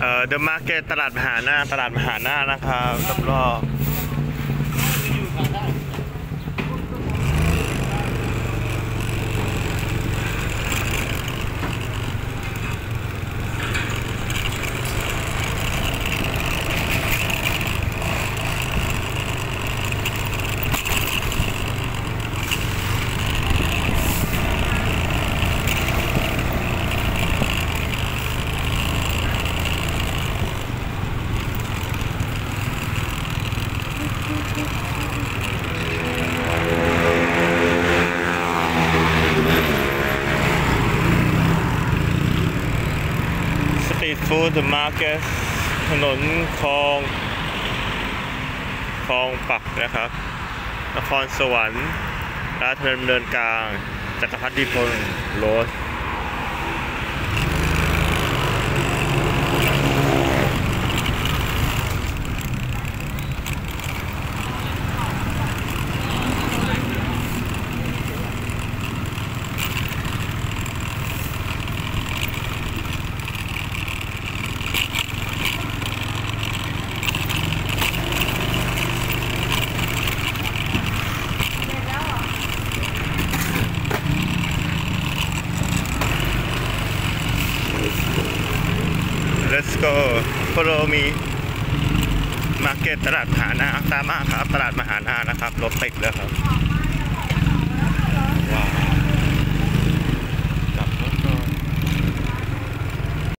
เอ่อเดอะมาร์เก็ตตลาดมหานาตลาดมหานานะครับรอบส ตรีทฟู้ดเดอะมาร์เก็ตถนนคลองคลองปักนะครับ นครสวรรค์ราชดำเนินกลางจักรพรรดิพลโรส Let's go follow me market ตลาดมหานาตามมาครับ ตลาดมหานานะครับ รถติดแล้วครับ